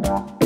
Bye.